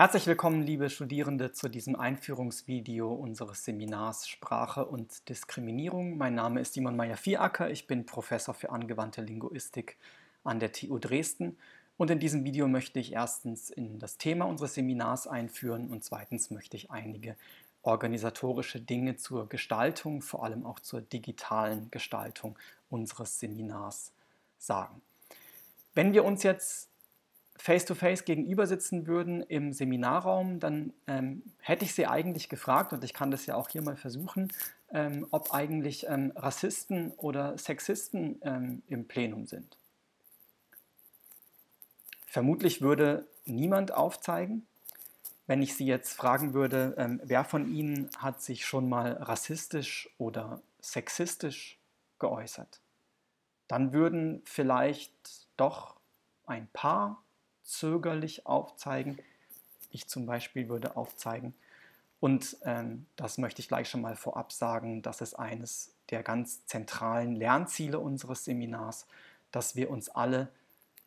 Herzlich willkommen, liebe Studierende, zu diesem Einführungsvideo unseres Seminars Sprache und Diskriminierung. Mein Name ist Simon Meyer-Vieracker, ich bin Professor für angewandte Linguistik an der TU Dresden und in diesem Video möchte ich erstens in das Thema unseres Seminars einführen und zweitens möchte ich einige organisatorische Dinge zur Gestaltung, vor allem auch zur digitalen Gestaltung unseres Seminars sagen. Wenn wir uns jetzt face-to-face -face gegenüber sitzen würden im Seminarraum, dann ähm, hätte ich sie eigentlich gefragt, und ich kann das ja auch hier mal versuchen, ähm, ob eigentlich ähm, Rassisten oder Sexisten ähm, im Plenum sind. Vermutlich würde niemand aufzeigen. Wenn ich Sie jetzt fragen würde, ähm, wer von Ihnen hat sich schon mal rassistisch oder sexistisch geäußert, dann würden vielleicht doch ein paar zögerlich aufzeigen. Ich zum Beispiel würde aufzeigen. Und ähm, das möchte ich gleich schon mal vorab sagen, das ist eines der ganz zentralen Lernziele unseres Seminars, dass wir uns alle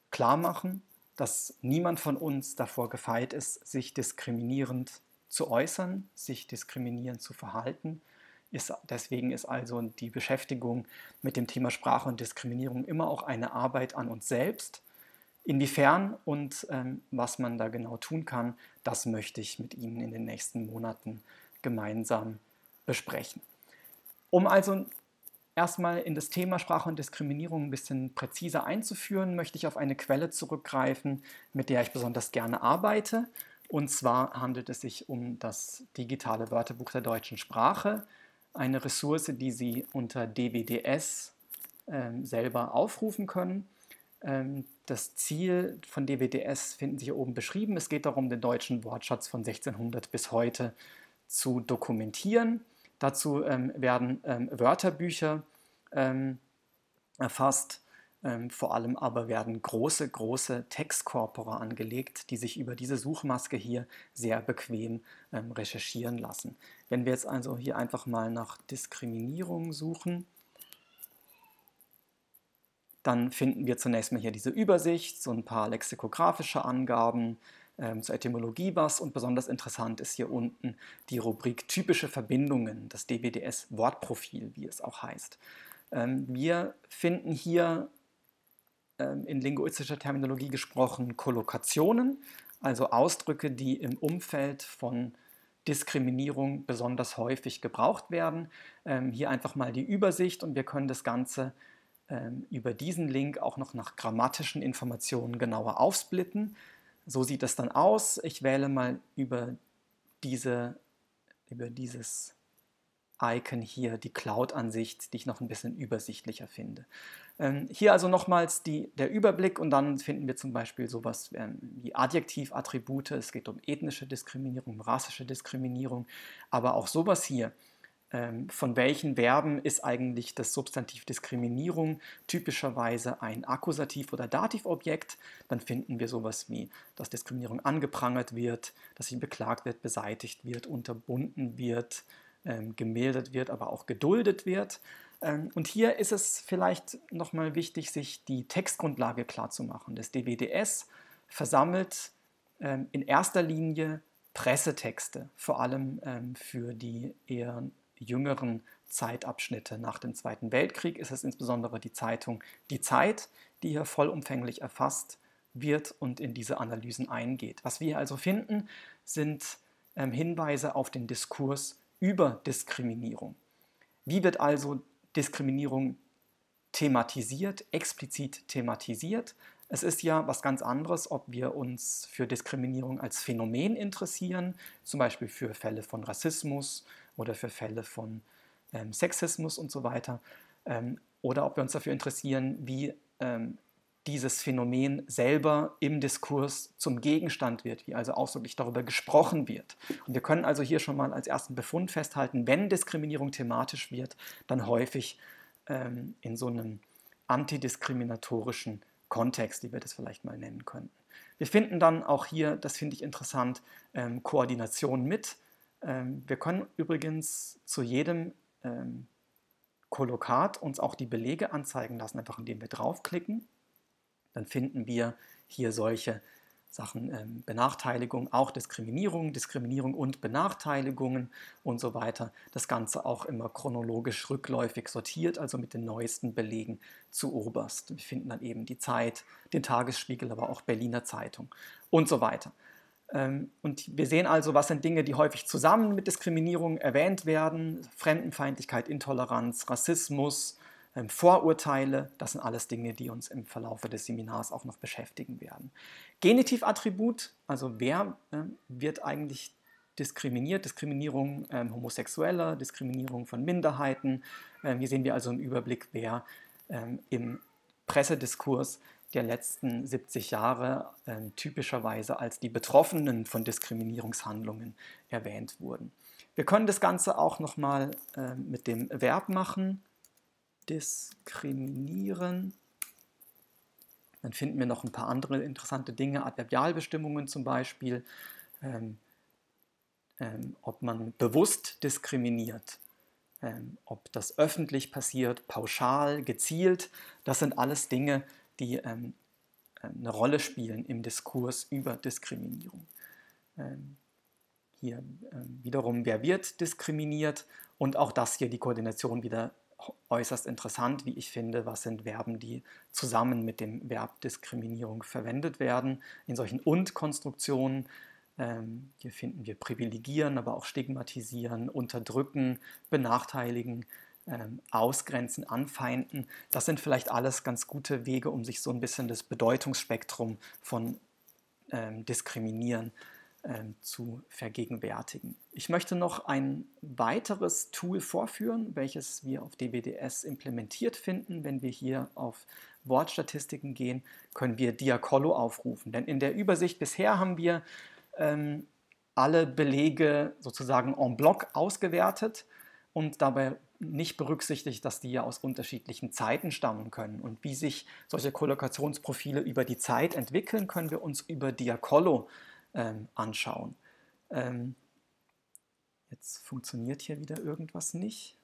klar machen, dass niemand von uns davor gefeit ist, sich diskriminierend zu äußern, sich diskriminierend zu verhalten. Ist, deswegen ist also die Beschäftigung mit dem Thema Sprache und Diskriminierung immer auch eine Arbeit an uns selbst Inwiefern und ähm, was man da genau tun kann, das möchte ich mit Ihnen in den nächsten Monaten gemeinsam besprechen. Um also erstmal in das Thema Sprache und Diskriminierung ein bisschen präziser einzuführen, möchte ich auf eine Quelle zurückgreifen, mit der ich besonders gerne arbeite. Und zwar handelt es sich um das digitale Wörterbuch der deutschen Sprache, eine Ressource, die Sie unter DWDS äh, selber aufrufen können. Ähm, das Ziel von DWDS finden Sie hier oben beschrieben. Es geht darum, den deutschen Wortschatz von 1600 bis heute zu dokumentieren. Dazu ähm, werden ähm, Wörterbücher ähm, erfasst. Ähm, vor allem aber werden große, große Textkorpora angelegt, die sich über diese Suchmaske hier sehr bequem ähm, recherchieren lassen. Wenn wir jetzt also hier einfach mal nach Diskriminierung suchen, dann finden wir zunächst mal hier diese Übersicht, so ein paar lexikografische Angaben ähm, zur Etymologie was und besonders interessant ist hier unten die Rubrik typische Verbindungen, das DBDS Wortprofil, wie es auch heißt. Ähm, wir finden hier ähm, in linguistischer Terminologie gesprochen Kollokationen, also Ausdrücke, die im Umfeld von Diskriminierung besonders häufig gebraucht werden. Ähm, hier einfach mal die Übersicht und wir können das Ganze über diesen Link auch noch nach grammatischen Informationen genauer aufsplitten. So sieht das dann aus. Ich wähle mal über, diese, über dieses Icon hier die Cloud-Ansicht, die ich noch ein bisschen übersichtlicher finde. Ähm, hier also nochmals die, der Überblick und dann finden wir zum Beispiel sowas ähm, wie Adjektivattribute. Es geht um ethnische Diskriminierung, rassische Diskriminierung, aber auch sowas hier ähm, von welchen Verben ist eigentlich das Substantiv Diskriminierung typischerweise ein Akkusativ- oder Dativobjekt, dann finden wir sowas wie, dass Diskriminierung angeprangert wird, dass sie beklagt wird, beseitigt wird, unterbunden wird, ähm, gemildert wird, aber auch geduldet wird. Ähm, und hier ist es vielleicht nochmal wichtig, sich die Textgrundlage klarzumachen. Das DWDS versammelt ähm, in erster Linie Pressetexte, vor allem ähm, für die eher jüngeren Zeitabschnitte nach dem Zweiten Weltkrieg ist es insbesondere die Zeitung Die Zeit, die hier vollumfänglich erfasst wird und in diese Analysen eingeht. Was wir also finden, sind ähm, Hinweise auf den Diskurs über Diskriminierung. Wie wird also Diskriminierung thematisiert, explizit thematisiert? Es ist ja was ganz anderes, ob wir uns für Diskriminierung als Phänomen interessieren, zum Beispiel für Fälle von Rassismus oder für Fälle von ähm, Sexismus und so weiter, ähm, oder ob wir uns dafür interessieren, wie ähm, dieses Phänomen selber im Diskurs zum Gegenstand wird, wie also ausdrücklich darüber gesprochen wird. Und wir können also hier schon mal als ersten Befund festhalten, wenn Diskriminierung thematisch wird, dann häufig ähm, in so einem antidiskriminatorischen Kontext, wie wir das vielleicht mal nennen könnten. Wir finden dann auch hier, das finde ich interessant, ähm, Koordination mit. Ähm, wir können übrigens zu jedem ähm, Kollokat uns auch die Belege anzeigen lassen, einfach indem wir draufklicken. Dann finden wir hier solche Sachen ähm, Benachteiligung, auch Diskriminierung, Diskriminierung und Benachteiligungen und so weiter. Das Ganze auch immer chronologisch rückläufig sortiert, also mit den neuesten Belegen zu oberst. Wir finden dann eben die Zeit, den Tagesspiegel, aber auch Berliner Zeitung und so weiter. Ähm, und wir sehen also, was sind Dinge, die häufig zusammen mit Diskriminierung erwähnt werden. Fremdenfeindlichkeit, Intoleranz, Rassismus, ähm, Vorurteile, das sind alles Dinge, die uns im Verlauf des Seminars auch noch beschäftigen werden. Genitivattribut, also wer äh, wird eigentlich diskriminiert, Diskriminierung Homosexueller, Diskriminierung von Minderheiten. Hier sehen wir also im Überblick, wer ähm, im Pressediskurs der letzten 70 Jahre äh, typischerweise als die Betroffenen von Diskriminierungshandlungen erwähnt wurden. Wir können das Ganze auch nochmal äh, mit dem Verb machen, diskriminieren. Dann finden wir noch ein paar andere interessante Dinge, Adverbialbestimmungen zum Beispiel, ähm, ähm, ob man bewusst diskriminiert, ähm, ob das öffentlich passiert, pauschal, gezielt. Das sind alles Dinge, die ähm, eine Rolle spielen im Diskurs über Diskriminierung. Ähm, hier ähm, wiederum, wer wird diskriminiert und auch das hier die Koordination wieder äußerst interessant, wie ich finde. Was sind Verben, die zusammen mit dem Verb Diskriminierung verwendet werden in solchen Und-Konstruktionen? Ähm, hier finden wir privilegieren, aber auch stigmatisieren, unterdrücken, benachteiligen, ähm, ausgrenzen, anfeinden. Das sind vielleicht alles ganz gute Wege, um sich so ein bisschen das Bedeutungsspektrum von ähm, Diskriminieren ähm, zu vergegenwärtigen. Ich möchte noch ein weiteres Tool vorführen, welches wir auf DBDS implementiert finden. Wenn wir hier auf Wortstatistiken gehen, können wir Diacollo aufrufen. Denn in der Übersicht bisher haben wir ähm, alle Belege sozusagen en bloc ausgewertet und dabei nicht berücksichtigt, dass die ja aus unterschiedlichen Zeiten stammen können. Und wie sich solche Kollokationsprofile über die Zeit entwickeln, können wir uns über Diacollo ähm, anschauen. Ähm, jetzt funktioniert hier wieder irgendwas nicht.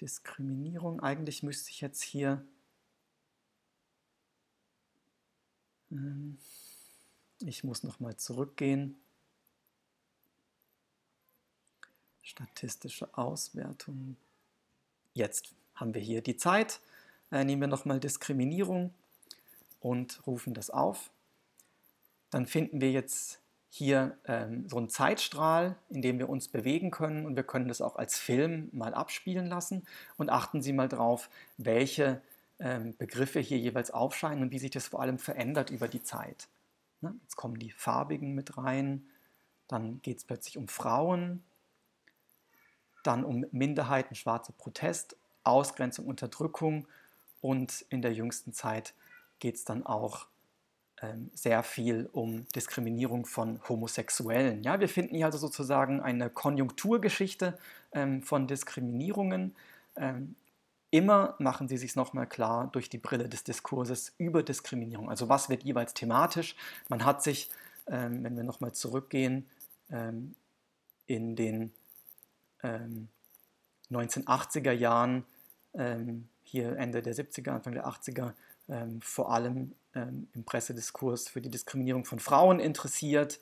Diskriminierung. Eigentlich müsste ich jetzt hier ähm, ich muss nochmal zurückgehen. Statistische Auswertung. Jetzt haben wir hier die Zeit. Äh, nehmen wir nochmal Diskriminierung und rufen das auf. Dann finden wir jetzt hier ähm, so einen Zeitstrahl, in dem wir uns bewegen können und wir können das auch als Film mal abspielen lassen und achten Sie mal drauf, welche ähm, Begriffe hier jeweils aufscheinen und wie sich das vor allem verändert über die Zeit. Ne? Jetzt kommen die farbigen mit rein, dann geht es plötzlich um Frauen, dann um Minderheiten, schwarze Protest, Ausgrenzung, Unterdrückung und in der jüngsten Zeit geht es dann auch ähm, sehr viel um Diskriminierung von Homosexuellen. Ja, wir finden hier also sozusagen eine Konjunkturgeschichte ähm, von Diskriminierungen. Ähm, immer machen Sie sich nochmal klar durch die Brille des Diskurses über Diskriminierung. Also was wird jeweils thematisch? Man hat sich, ähm, wenn wir nochmal zurückgehen, ähm, in den 1980er ähm, Jahren, hier Ende der 70er, Anfang der 80er, ähm, vor allem ähm, im Pressediskurs für die Diskriminierung von Frauen interessiert.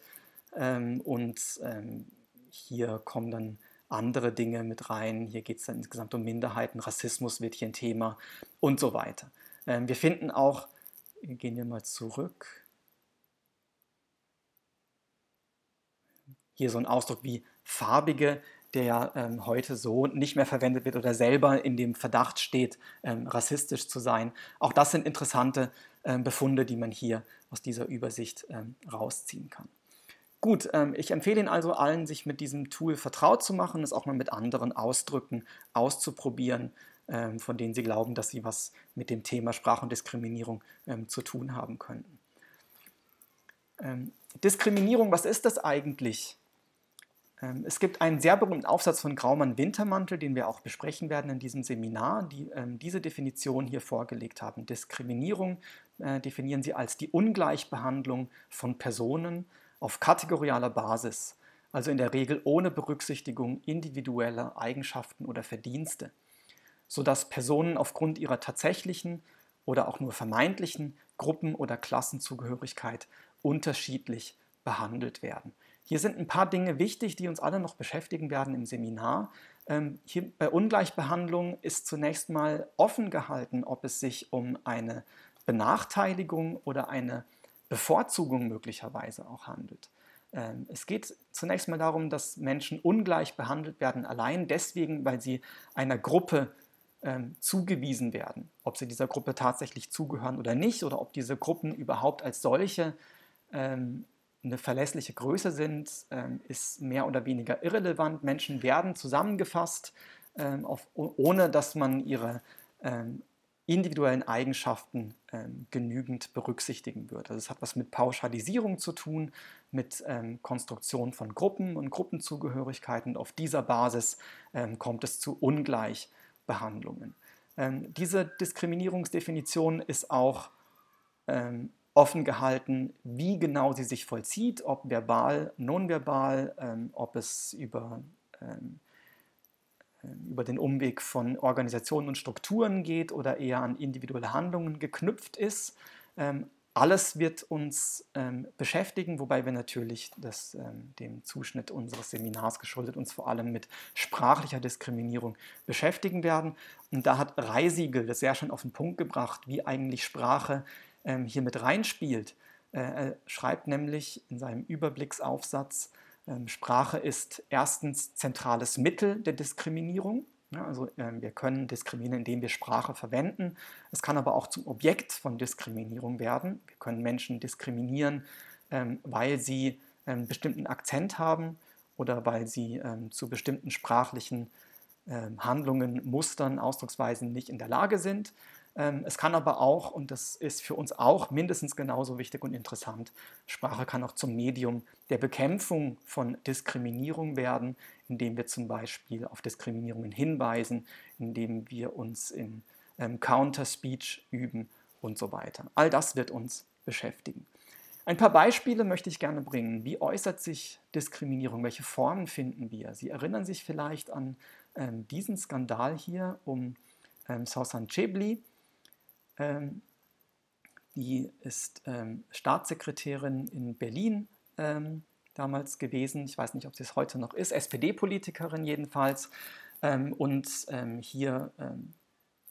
Ähm, und ähm, hier kommen dann andere Dinge mit rein. Hier geht es dann insgesamt um Minderheiten, Rassismus wird hier ein Thema und so weiter. Ähm, wir finden auch, gehen wir mal zurück, hier so ein Ausdruck wie farbige der ähm, heute so nicht mehr verwendet wird oder selber in dem Verdacht steht, ähm, rassistisch zu sein. Auch das sind interessante ähm, Befunde, die man hier aus dieser Übersicht ähm, rausziehen kann. Gut, ähm, ich empfehle Ihnen also allen, sich mit diesem Tool vertraut zu machen, es auch mal mit anderen Ausdrücken auszuprobieren, ähm, von denen Sie glauben, dass sie was mit dem Thema Sprach- und Diskriminierung zu tun haben könnten. Diskriminierung, was ist das eigentlich? Ähm, es gibt einen sehr berühmten Aufsatz von Graumann-Wintermantel, den wir auch besprechen werden in diesem Seminar, die ähm, diese Definition hier vorgelegt haben. Diskriminierung äh, definieren sie als die Ungleichbehandlung von Personen auf kategorialer Basis, also in der Regel ohne Berücksichtigung individueller Eigenschaften oder Verdienste, sodass Personen aufgrund ihrer tatsächlichen oder auch nur vermeintlichen Gruppen- oder Klassenzugehörigkeit unterschiedlich behandelt werden. Hier sind ein paar Dinge wichtig, die uns alle noch beschäftigen werden im Seminar. Ähm, hier bei Ungleichbehandlung ist zunächst mal offen gehalten, ob es sich um eine Benachteiligung oder eine Bevorzugung möglicherweise auch handelt. Ähm, es geht zunächst mal darum, dass Menschen ungleich behandelt werden, allein deswegen, weil sie einer Gruppe ähm, zugewiesen werden. Ob sie dieser Gruppe tatsächlich zugehören oder nicht, oder ob diese Gruppen überhaupt als solche ähm, eine verlässliche Größe sind, ähm, ist mehr oder weniger irrelevant. Menschen werden zusammengefasst, ähm, ohne dass man ihre ähm, individuellen Eigenschaften genügend berücksichtigen wird. Also es hat was mit Pauschalisierung zu tun, mit Konstruktion von Gruppen und Gruppenzugehörigkeiten. auf dieser Basis kommt es zu Ungleichbehandlungen. Diese Diskriminierungsdefinition ist auch offen gehalten, wie genau sie sich vollzieht, ob verbal, nonverbal, ähm, ob es über ähm, über den Umweg von Organisationen und Strukturen geht oder eher an individuelle Handlungen geknüpft ist. Ähm, alles wird uns ähm, beschäftigen, wobei wir natürlich das, ähm, dem Zuschnitt unseres Seminars geschuldet uns vor allem mit sprachlicher Diskriminierung beschäftigen werden. Und da hat Reisiegel das sehr schön auf den Punkt gebracht, wie eigentlich Sprache ähm, hier mit reinspielt. Äh, er schreibt nämlich in seinem Überblicksaufsatz, ähm, Sprache ist erstens zentrales Mittel der Diskriminierung. also ähm, wir können diskriminieren, indem wir Sprache verwenden. Es kann aber auch zum Objekt von Diskriminierung werden. Wir können Menschen diskriminieren, ähm, weil sie einen bestimmten Akzent haben oder weil sie zu bestimmten sprachlichen Handlungen, Mustern, Ausdrucksweisen nicht in der Lage sind. Ähm, es kann aber auch, und das ist für uns auch mindestens genauso wichtig und interessant, Sprache kann auch zum Medium der Bekämpfung von Diskriminierung werden, indem wir zum Beispiel auf Diskriminierungen hinweisen, indem wir uns in ähm, Counter-Speech üben und so weiter. All das wird uns beschäftigen. Ein paar Beispiele möchte ich gerne bringen. Wie äußert sich Diskriminierung? Welche Formen finden wir? Sie erinnern sich vielleicht an ähm, diesen Skandal hier um ähm, Sausan Chebli, ähm, die ist ähm, Staatssekretärin in Berlin ähm, damals gewesen. Ich weiß nicht, ob sie es heute noch ist. SPD-Politikerin jedenfalls. Ähm, und ähm, hier ähm,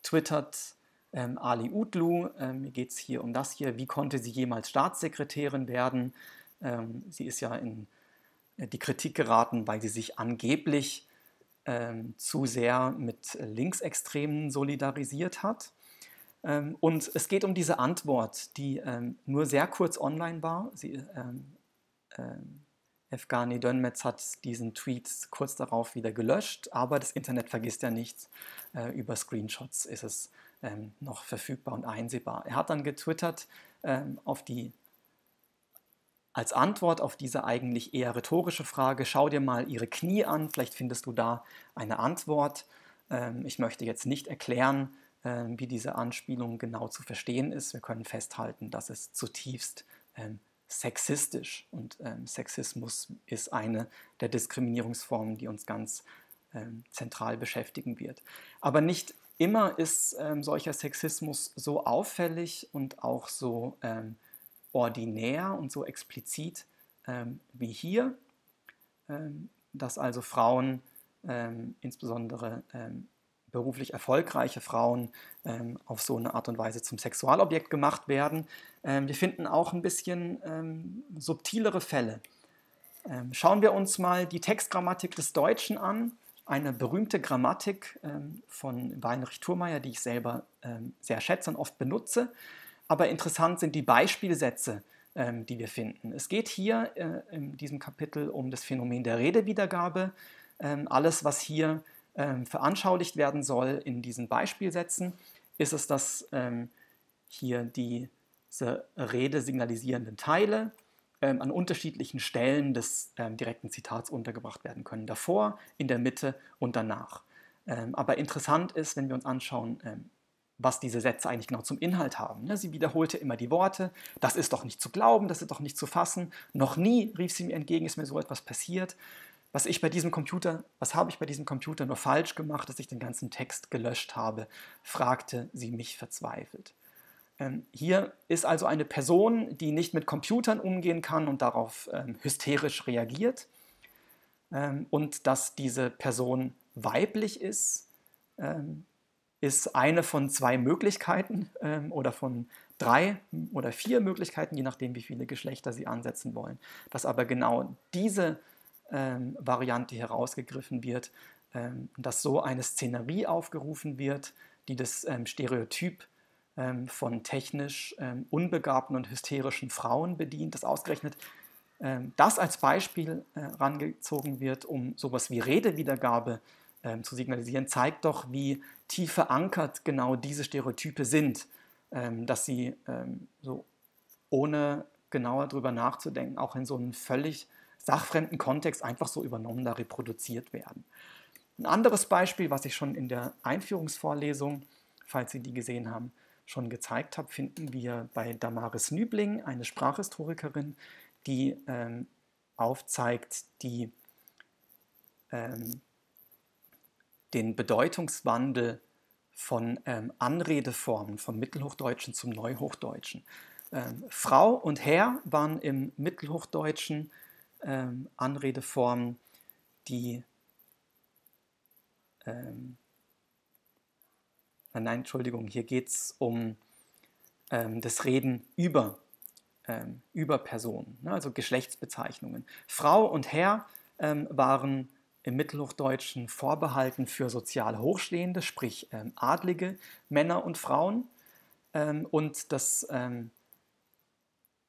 twittert Ali Utlu. mir geht es hier um das hier. Wie konnte sie jemals Staatssekretärin werden? sie ist ja in äh, die Kritik geraten, weil sie sich angeblich zu sehr mit Linksextremen solidarisiert hat. Ähm, und es geht um diese Antwort, die ähm, nur sehr kurz online war. Sie, ähm, Efgani Dönmetz hat diesen Tweet kurz darauf wieder gelöscht, aber das Internet vergisst ja nichts. Äh, über Screenshots ist es noch verfügbar und einsehbar. Er hat dann getwittert auf die als Antwort auf diese eigentlich eher rhetorische Frage, schau dir mal ihre Knie an, vielleicht findest du da eine Antwort. Ich möchte jetzt nicht erklären, wie diese Anspielung genau zu verstehen ist. Wir können festhalten, dass es zutiefst ähm, sexistisch und ähm, Sexismus ist eine der Diskriminierungsformen, die uns ganz ähm, zentral beschäftigen wird. Aber nicht immer ist ähm, solcher Sexismus so auffällig und auch so ähm, ordinär und so explizit wie hier, dass also Frauen insbesondere beruflich erfolgreiche Frauen ähm, auf so eine Art und Weise zum Sexualobjekt gemacht werden. Ähm, wir finden auch ein bisschen ähm, subtilere Fälle. Ähm, schauen wir uns mal die Textgrammatik des Deutschen an, eine berühmte Grammatik ähm, von Weinrich Thurmeier, die ich selber ähm, sehr schätze und oft benutze. Aber interessant sind die Beispielsätze, die wir finden. Es geht hier äh, in diesem Kapitel um das Phänomen der Redewiedergabe. alles, was hier ähm, veranschaulicht werden soll in diesen Beispielsätzen, ist es, dass ähm, hier diese Rede signalisierenden Teile ähm, an unterschiedlichen Stellen des ähm, direkten Zitats untergebracht werden können. Davor, in der Mitte und danach. Ähm, aber interessant ist, wenn wir uns anschauen, was diese Sätze eigentlich genau zum Inhalt haben. Ne, sie wiederholte immer die Worte, das ist doch nicht zu glauben, das ist doch nicht zu fassen. Noch nie, rief sie mir entgegen, ist mir so etwas passiert was ich bei diesem Computer, was habe ich bei diesem Computer nur falsch gemacht, dass ich den ganzen Text gelöscht habe, fragte sie mich verzweifelt. Ähm, hier ist also eine Person, die nicht mit Computern umgehen kann und darauf ähm, hysterisch reagiert. Ähm, und dass diese Person weiblich ist, ist eine von zwei Möglichkeiten oder von drei oder vier Möglichkeiten, je nachdem, wie viele Geschlechter Sie ansetzen wollen. Dass aber genau diese ähm, Variante herausgegriffen wird, ähm, dass so eine Szenerie aufgerufen wird, die das ähm, Stereotyp ähm, von technisch ähm, unbegabten und hysterischen Frauen bedient, dass ausgerechnet ähm, das als Beispiel äh, rangezogen wird, um sowas wie Redewiedergabe zu signalisieren, zeigt doch, wie tief verankert genau diese Stereotype sind dass sie so ohne genauer drüber nachzudenken, auch in so einem völlig sachfremden Kontext einfach so übernommen da reproduziert werden. Ein anderes Beispiel, was ich schon in der Einführungsvorlesung, falls Sie die gesehen haben, schon gezeigt habe, finden wir bei Damaris Nübling, eine Sprachhistorikerin, die ähm, aufzeigt die, ähm, den Bedeutungswandel von ähm, Anredeformen vom Mittelhochdeutschen zum Neuhochdeutschen. Ähm, Frau und Herr waren im Mittelhochdeutschen ähm, Anredeformen, die ähm, nein, Entschuldigung, hier geht es um ähm, das Reden über, ähm, über Personen, ne, also Geschlechtsbezeichnungen. Frau und Herr waren im Mittelhochdeutschen vorbehalten für sozial Hochstehende, sprich ähm, adlige Männer und Frauen. Ähm, und das ähm,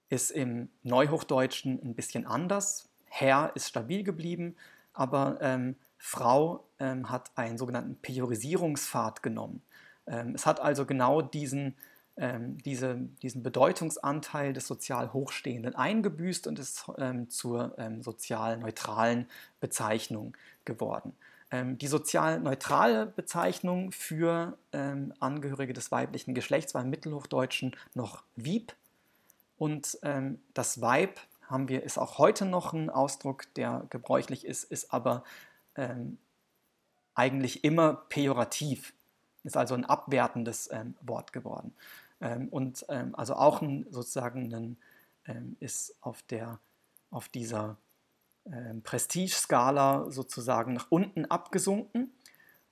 ist im Neuhochdeutschen ein bisschen anders. Herr ist stabil geblieben, aber ähm, Frau ähm, hat einen sogenannten Priorisierungspfad genommen. Ähm, es hat also genau diesen ähm, diese, diesen Bedeutungsanteil des sozial Hochstehenden eingebüßt und ist ähm, zur ähm, sozial neutralen Bezeichnung geworden. Die sozial neutrale Bezeichnung für Angehörige des weiblichen Geschlechts war im Mittelhochdeutschen noch Wieb und ähm, das Weib haben wir, ist auch heute noch ein Ausdruck, der gebräuchlich ist, ist aber eigentlich immer pejorativ, ist also ein abwertendes Wort geworden. Ähm, und ähm, also auch ein, sozusagen ein, ähm, ist auf, der, auf dieser ähm, Prestigeskala sozusagen nach unten abgesunken.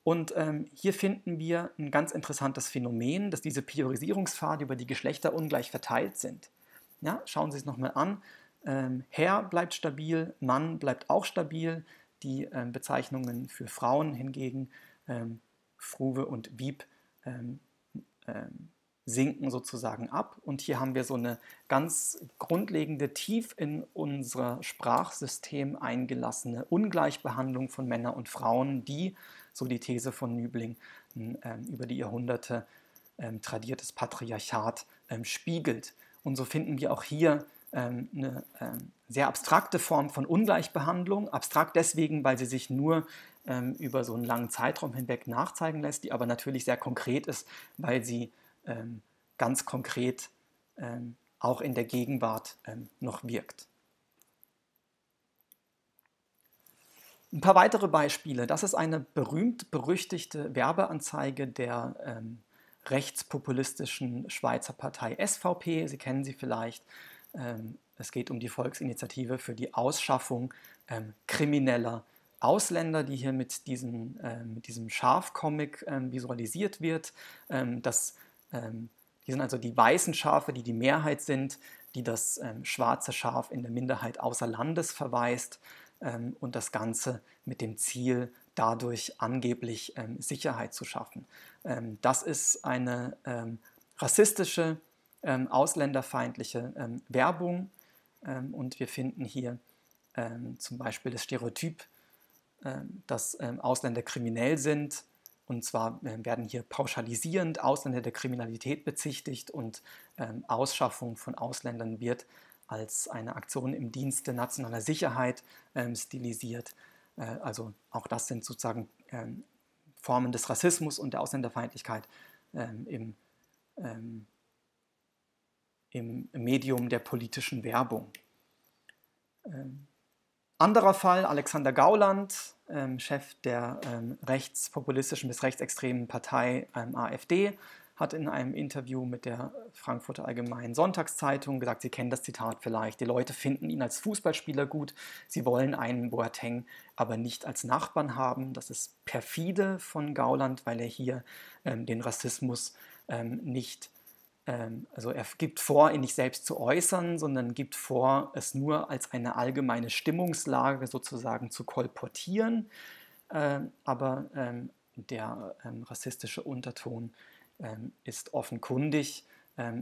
Und ähm, hier finden wir ein ganz interessantes Phänomen, dass diese Priorisierungspfade über die Geschlechter ungleich verteilt sind. Ja, schauen Sie es nochmal an. Ähm, Herr bleibt stabil, Mann bleibt auch stabil. Die Bezeichnungen für Frauen hingegen, Fruwe und Wieb, sinken sozusagen ab. Und hier haben wir so eine ganz grundlegende, tief in unser Sprachsystem eingelassene Ungleichbehandlung von Männern und Frauen, die, so die These von Nübling, ähm, über die Jahrhunderte ähm, tradiertes Patriarchat ähm, spiegelt. Und so finden wir auch hier ähm, eine ähm, sehr abstrakte Form von Ungleichbehandlung. Abstrakt deswegen, weil sie sich nur ähm, über so einen langen Zeitraum hinweg nachzeigen lässt, die aber natürlich sehr konkret ist, weil sie ähm, ganz konkret ähm, auch in der Gegenwart ähm, noch wirkt. Ein paar weitere Beispiele. Das ist eine berühmt-berüchtigte Werbeanzeige der ähm, rechtspopulistischen Schweizer Partei SVP. Sie kennen sie vielleicht. Ähm, es geht um die Volksinitiative für die Ausschaffung ähm, krimineller Ausländer, die hier mit, diesen, äh, mit diesem Schafcomic visualisiert wird. Ähm, das ähm, die sind also die weißen Schafe, die die Mehrheit sind, die das ähm, schwarze Schaf in der Minderheit außer Landes verweist ähm, und das Ganze mit dem Ziel, dadurch angeblich ähm, Sicherheit zu schaffen. Ähm, das ist eine ähm, rassistische, ähm, ausländerfeindliche Werbung und wir finden hier zum Beispiel das Stereotyp, dass Ausländer kriminell sind und zwar werden hier pauschalisierend Ausländer der Kriminalität bezichtigt und ähm, Ausschaffung von Ausländern wird als eine Aktion im Dienste nationaler Sicherheit ähm, stilisiert. Äh, also auch das sind sozusagen ähm, Formen des Rassismus und der Ausländerfeindlichkeit ähm, im, ähm, im Medium der politischen Werbung. Anderer Fall, Alexander Gauland, ähm, Chef der ähm, rechtspopulistischen bis rechtsextremen Partei ähm, AfD, hat in einem Interview mit der Frankfurter Allgemeinen Sonntagszeitung gesagt, Sie kennen das Zitat vielleicht, die Leute finden ihn als Fußballspieler gut, sie wollen einen Boateng aber nicht als Nachbarn haben. Das ist perfide von Gauland, weil er hier ähm, den Rassismus ähm, nicht ähm, also er gibt vor, ihn nicht selbst zu äußern, sondern gibt vor, es nur als eine allgemeine Stimmungslage sozusagen zu kolportieren. Ähm, aber ähm, der rassistische Unterton ist offenkundig.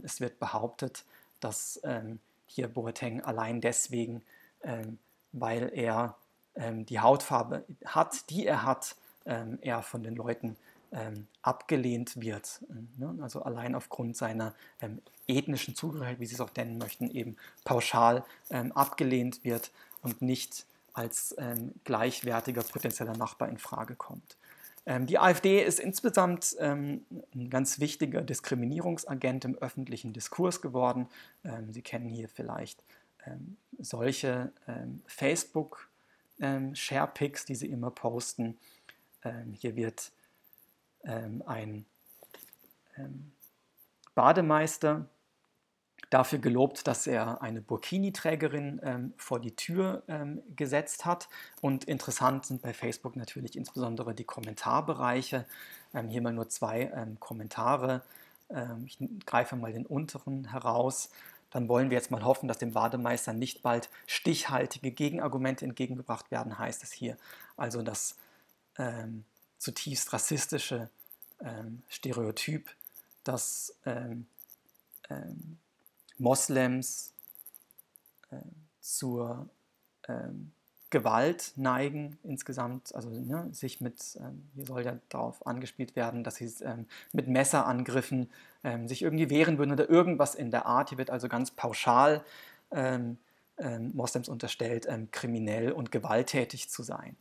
es wird behauptet, dass hier Boateng allein deswegen, weil er die Hautfarbe hat, die er hat, er von den Leuten ähm, abgelehnt wird. Ne? Also allein aufgrund seiner ähm, ethnischen Zugehörigkeit, wie Sie es auch nennen möchten, eben pauschal ähm, abgelehnt wird und nicht als ähm, gleichwertiger potenzieller Nachbar in Frage kommt. Ähm, die AfD ist insgesamt ähm, ein ganz wichtiger Diskriminierungsagent im öffentlichen Diskurs geworden. Sie kennen hier vielleicht solche Facebook-Sharepics, die sie immer posten. hier wird ähm, ein ähm, Bademeister dafür gelobt, dass er eine Burkini-Trägerin ähm, vor die Tür ähm, gesetzt hat. Und interessant sind bei Facebook natürlich insbesondere die Kommentarbereiche. Ähm, hier mal nur zwei ähm, Kommentare. Ähm, ich greife mal den unteren heraus. Dann wollen wir jetzt mal hoffen, dass dem Bademeister nicht bald stichhaltige Gegenargumente entgegengebracht werden, heißt es hier. Also dass ähm, zutiefst rassistische Stereotyp, ähm, ähm, Moslems äh, zur ähm, Gewalt neigen insgesamt, also ne, sich mit, ähm, hier soll ja darauf angespielt werden, dass sie ähm, mit Messerangriffen ähm, sich irgendwie wehren würden oder irgendwas in der Art. Hier wird also ganz pauschal ähm, ähm, Moslems unterstellt, kriminell und gewalttätig zu sein.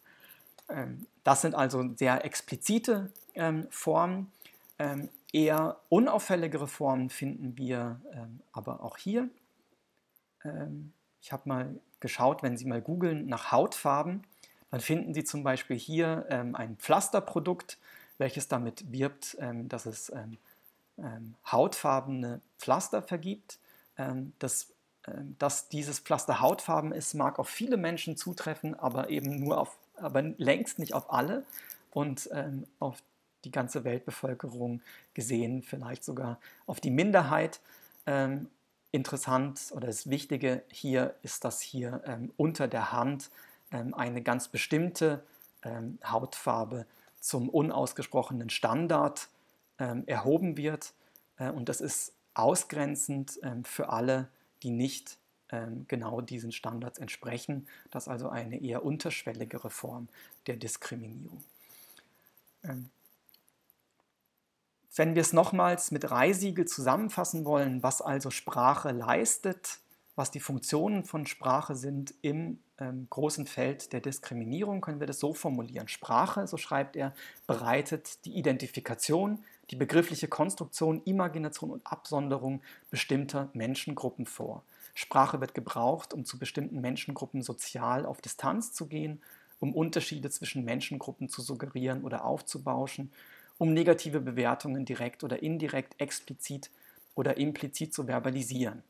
Ähm, das sind also sehr explizite ähm, Formen. Ähm, eher unauffälligere Formen finden wir aber auch hier. ich habe mal geschaut, wenn Sie mal googeln nach Hautfarben, dann finden Sie zum Beispiel hier ein Pflasterprodukt, welches damit wirbt, dass es hautfarbene Pflaster vergibt. das dass dieses Pflaster hautfarben ist, mag auf viele Menschen zutreffen, aber eben nur auf aber längst nicht auf alle und ähm, auf die ganze Weltbevölkerung gesehen, vielleicht sogar auf die Minderheit. Ähm, interessant oder das Wichtige hier ist, dass hier ähm, unter der Hand ähm, eine ganz bestimmte ähm, Hautfarbe zum unausgesprochenen Standard ähm, erhoben wird. Äh, und das ist ausgrenzend für alle, die nicht ähm, genau diesen Standards entsprechen. Das ist also eine eher unterschwelligere Form der Diskriminierung. Wenn wir es nochmals mit Reisiegel zusammenfassen wollen, was also Sprache leistet, was die Funktionen von Sprache sind im ähm, großen Feld der Diskriminierung, können wir das so formulieren. Sprache, so schreibt er, bereitet die Identifikation, die begriffliche Konstruktion, Imagination und Absonderung bestimmter Menschengruppen vor. Sprache wird gebraucht, um zu bestimmten Menschengruppen sozial auf Distanz zu gehen, um Unterschiede zwischen Menschengruppen zu suggerieren oder aufzubauschen, um negative Bewertungen direkt oder indirekt, explizit oder implizit zu verbalisieren,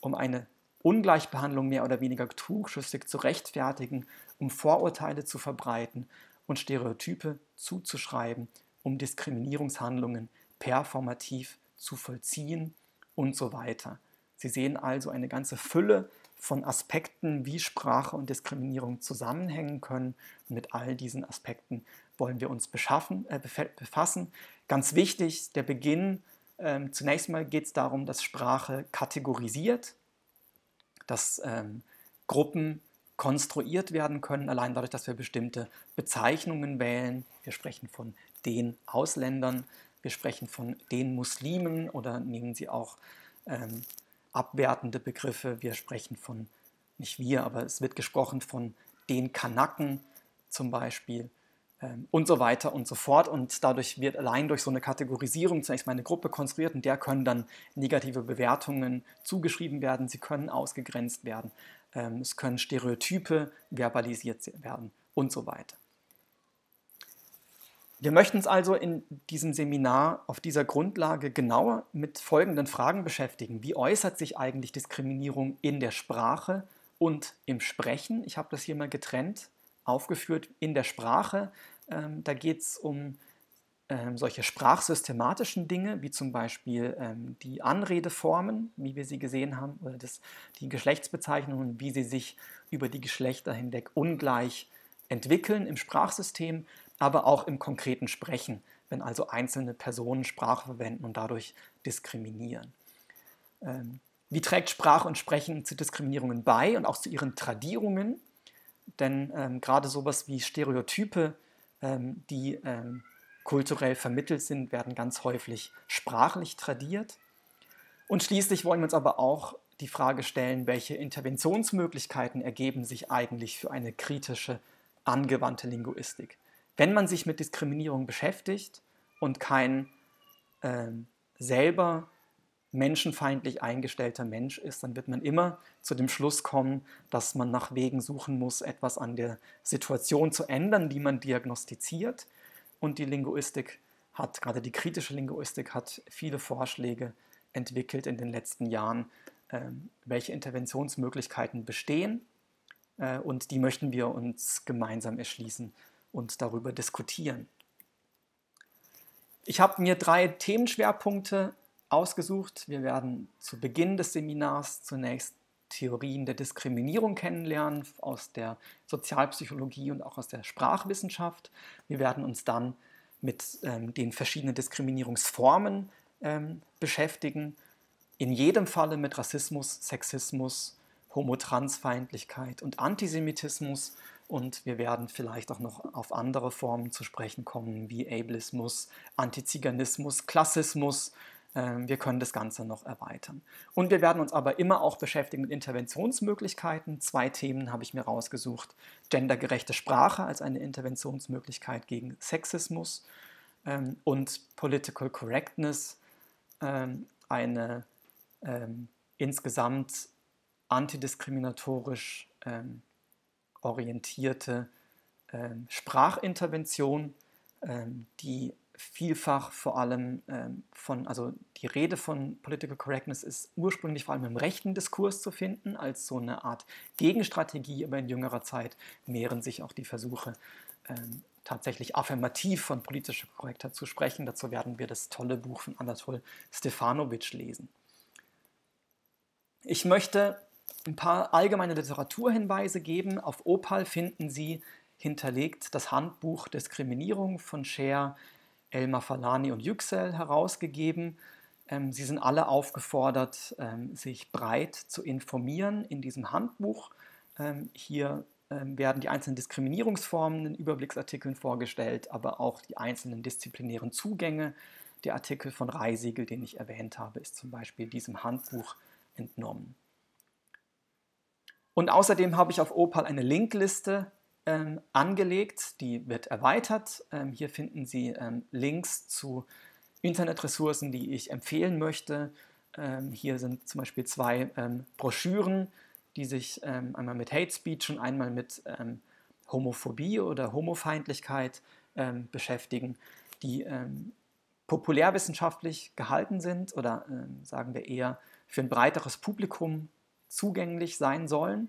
um eine Ungleichbehandlung mehr oder weniger trugschüssig zu rechtfertigen, um Vorurteile zu verbreiten und Stereotype zuzuschreiben, um Diskriminierungshandlungen performativ zu vollziehen und so weiter. Sie sehen also eine ganze Fülle von Aspekten, wie Sprache und Diskriminierung zusammenhängen können. Mit all diesen Aspekten wollen wir uns beschaffen, äh, befassen. Ganz wichtig, der Beginn. Ähm, zunächst mal geht es darum, dass Sprache kategorisiert, dass ähm, Gruppen konstruiert werden können, allein dadurch, dass wir bestimmte Bezeichnungen wählen. Wir sprechen von den Ausländern, wir sprechen von den Muslimen oder nehmen Sie auch ähm, abwertende Begriffe. Wir sprechen von, nicht wir, aber es wird gesprochen von den Kanaken zum Beispiel und so weiter und so fort. Und dadurch wird allein durch so eine Kategorisierung zunächst mal eine Gruppe konstruiert und der können dann negative Bewertungen zugeschrieben werden. Sie können ausgegrenzt werden. Ähm, es können Stereotype verbalisiert werden und so weiter. Wir möchten uns also in diesem Seminar auf dieser Grundlage genauer mit folgenden Fragen beschäftigen. Wie äußert sich eigentlich Diskriminierung in der Sprache und im Sprechen? Ich habe das hier mal getrennt aufgeführt in der Sprache. Ähm, da geht es um ähm, solche sprachsystematischen Dinge, wie zum Beispiel ähm, die Anredeformen, wie wir sie gesehen haben, oder das, die Geschlechtsbezeichnungen, wie sie sich über die Geschlechter hinweg ungleich entwickeln im Sprachsystem, aber auch im konkreten Sprechen, wenn also einzelne Personen Sprache verwenden und dadurch diskriminieren. Ähm, wie trägt Sprache und Sprechen zu Diskriminierungen bei und auch zu ihren Tradierungen? Denn ähm, gerade sowas wie Stereotype, ähm, die ähm, kulturell vermittelt sind, werden ganz häufig sprachlich tradiert. Und schließlich wollen wir uns aber auch die Frage stellen, welche Interventionsmöglichkeiten ergeben sich eigentlich für eine kritische, angewandte Linguistik. Wenn man sich mit Diskriminierung beschäftigt und kein äh, selber menschenfeindlich eingestellter Mensch ist, dann wird man immer zu dem Schluss kommen, dass man nach Wegen suchen muss, etwas an der Situation zu ändern, die man diagnostiziert und die Linguistik hat, gerade die kritische Linguistik hat viele Vorschläge entwickelt in den letzten Jahren, ähm, welche Interventionsmöglichkeiten bestehen. Äh, und die möchten wir uns gemeinsam erschließen und darüber diskutieren. Ich habe mir drei Themenschwerpunkte ausgesucht. Wir werden zu Beginn des Seminars zunächst Theorien der Diskriminierung kennenlernen aus der Sozialpsychologie und auch aus der Sprachwissenschaft. Wir werden uns dann mit ähm, den verschiedenen Diskriminierungsformen ähm, beschäftigen. In jedem Falle mit Rassismus, Sexismus, Homotransfeindlichkeit und Antisemitismus. Und wir werden vielleicht auch noch auf andere Formen zu sprechen kommen, wie Ableismus, Antiziganismus, Klassismus wir können das Ganze noch erweitern. Und wir werden uns aber immer auch beschäftigen mit Interventionsmöglichkeiten. Zwei Themen habe ich mir rausgesucht. Gendergerechte Sprache als eine Interventionsmöglichkeit gegen Sexismus ähm, und Political Correctness, ähm, eine insgesamt antidiskriminatorisch orientierte Sprachintervention, die vielfach vor allem ähm, von, also die Rede von Political Correctness ist ursprünglich vor allem im rechten Diskurs zu finden, als so eine Art Gegenstrategie, aber in jüngerer Zeit mehren sich auch die Versuche, ähm, tatsächlich affirmativ von politischer Korrektheit zu sprechen. Dazu werden wir das tolle Buch von Anatol Stefanovic lesen. Ich möchte ein paar allgemeine Literaturhinweise geben. Auf Opal finden Sie hinterlegt das Handbuch Diskriminierung von Scher, Elmar Falani und Yüksel herausgegeben. Ähm, sie sind alle aufgefordert, ähm, sich breit zu informieren in diesem Handbuch. Ähm, hier werden die einzelnen Diskriminierungsformen in Überblicksartikeln vorgestellt, aber auch die einzelnen disziplinären Zugänge. Der Artikel von Reisiegel, den ich erwähnt habe, ist zum Beispiel diesem Handbuch entnommen. Und außerdem habe ich auf Opal eine Linkliste ähm, angelegt, die wird erweitert. Ähm, hier finden Sie ähm, Links zu Internetressourcen, die ich empfehlen möchte. Ähm, hier sind zum Beispiel zwei ähm, Broschüren, die sich einmal mit Hate Speech und einmal mit Homophobie oder Homofeindlichkeit beschäftigen, die populärwissenschaftlich gehalten sind oder sagen wir eher für ein breiteres Publikum zugänglich sein sollen.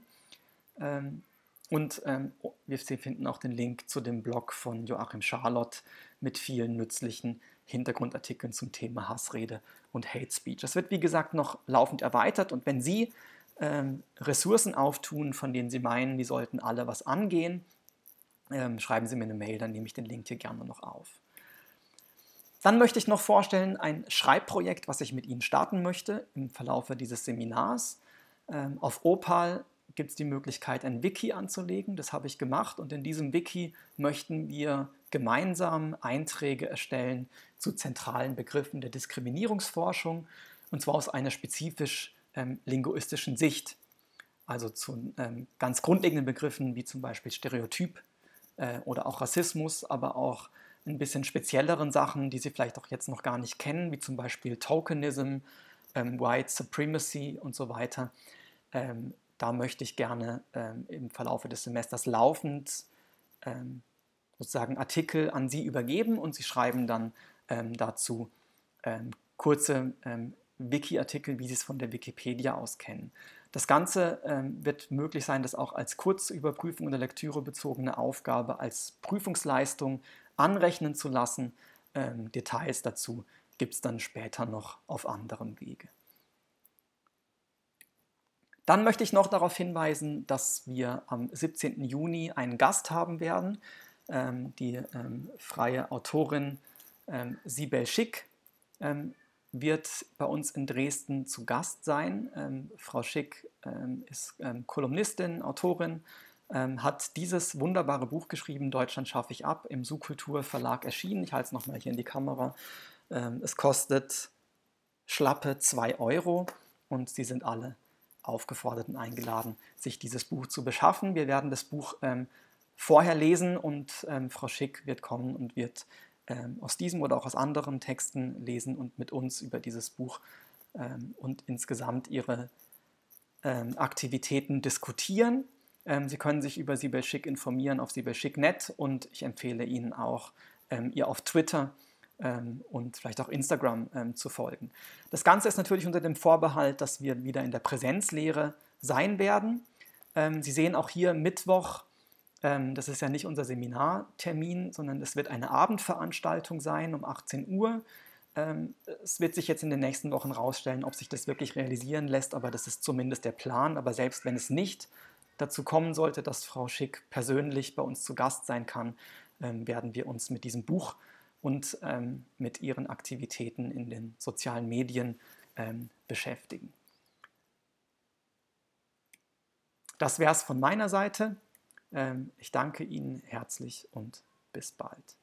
Und ähm, wir finden auch den Link zu dem Blog von Joachim Charlotte mit vielen nützlichen Hintergrundartikeln zum Thema Hassrede und Hate Speech. Das wird, wie gesagt, noch laufend erweitert und wenn Sie ähm, Ressourcen auftun, von denen Sie meinen, die sollten alle was angehen, ähm, schreiben Sie mir eine Mail, dann nehme ich den Link hier gerne noch auf. Dann möchte ich noch vorstellen ein Schreibprojekt, was ich mit Ihnen starten möchte im Verlauf dieses Seminars. Ähm, auf Opal gibt es die Möglichkeit, ein Wiki anzulegen. Das habe ich gemacht und in diesem Wiki möchten wir gemeinsam Einträge erstellen zu zentralen Begriffen der Diskriminierungsforschung und zwar aus einer spezifisch ähm, linguistischen Sicht. Also zu ähm, ganz grundlegenden Begriffen wie zum Beispiel Stereotyp äh, oder auch Rassismus, aber auch ein bisschen spezielleren Sachen, die Sie vielleicht auch jetzt noch gar nicht kennen, wie zum Beispiel Tokenism, ähm, White Supremacy und so weiter. Ähm, da möchte ich gerne ähm, im Verlauf des Semesters laufend ähm, sozusagen Artikel an Sie übergeben und Sie schreiben dann ähm, dazu ähm, kurze ähm, Wiki-Artikel, wie Sie es von der Wikipedia aus kennen. Das Ganze ähm, wird möglich sein, das auch als Kurzüberprüfung oder lektürebezogene Aufgabe als Prüfungsleistung anrechnen zu lassen. Details dazu gibt es dann später noch auf anderem Wege. Dann möchte ich noch darauf hinweisen, dass wir am 17. Juni einen Gast haben werden. Ähm, die ähm, freie Autorin ähm, Sibel Schick ähm, wird bei uns in Dresden zu Gast sein. Ähm, Frau Schick ähm, ist Kolumnistin, Autorin, hat dieses wunderbare Buch geschrieben, Deutschland schaffe ich ab, im Subkultur Verlag erschienen. Ich halte es nochmal hier in die Kamera. Es kostet schlappe 2 Euro und Sie sind alle aufgefordert und eingeladen, sich dieses Buch zu beschaffen. Wir werden das Buch ähm, vorher lesen und Frau Schick wird kommen und wird ähm, aus diesem oder auch aus anderen Texten lesen und mit uns über dieses Buch ähm, und insgesamt ihre ähm, Aktivitäten diskutieren. Ähm, Sie können sich über Sibel Schick informieren auf sibelschick.net und ich empfehle Ihnen auch, ähm, ihr auf Twitter ähm, und vielleicht auch Instagram zu folgen. Das Ganze ist natürlich unter dem Vorbehalt, dass wir wieder in der Präsenzlehre sein werden. Sie sehen auch hier Mittwoch ähm, das ist ja nicht unser Seminartermin, sondern es wird eine Abendveranstaltung sein um 18 Uhr. Ähm, es wird sich jetzt in den nächsten Wochen herausstellen, ob sich das wirklich realisieren lässt, aber das ist zumindest der Plan. Aber selbst wenn es nicht dazu kommen sollte, dass Frau Schick persönlich bei uns zu Gast sein kann, ähm, werden wir uns mit diesem Buch und mit ihren Aktivitäten in den sozialen Medien beschäftigen. Das wäre es von meiner Seite. Ähm, ich danke Ihnen herzlich und bis bald.